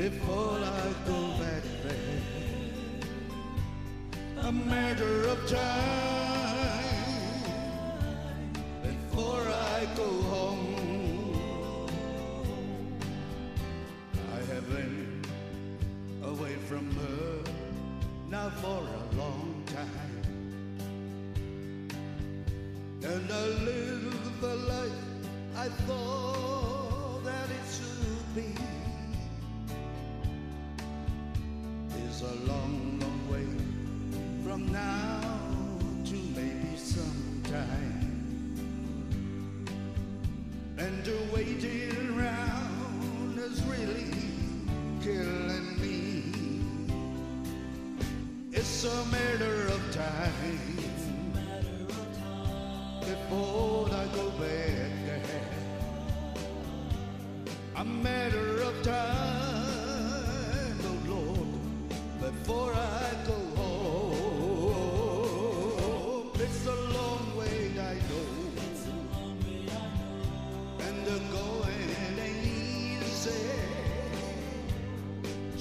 before I go back there. A matter of time before I go home. I have been away from her now for a long time. And I live the life I thought that it should be. From now to maybe sometime. And the waiting around is really killing me. It's a matter of time before I go back there. A matter of time, oh Lord, before I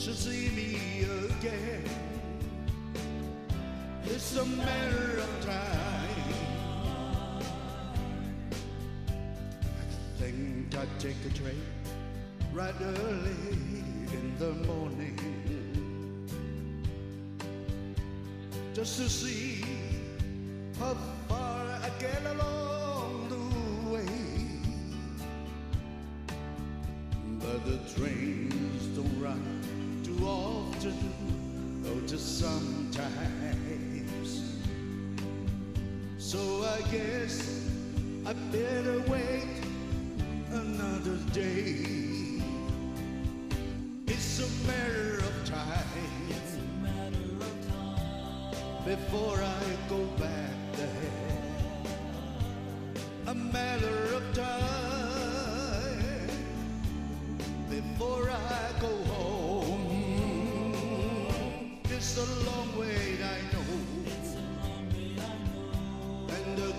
To see me again, it's a matter of time. I think I'd take a train right early in the morning just to see how far I get along the trains don't run too often, or just sometimes. So I guess I better wait another day. It's a matter of time before I go back there. A matter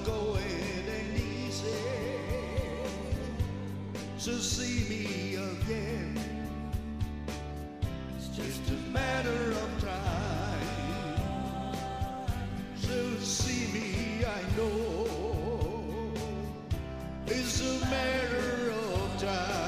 Going it easy to see me again. It's just a matter of time. To see me, I know, it's a matter of time.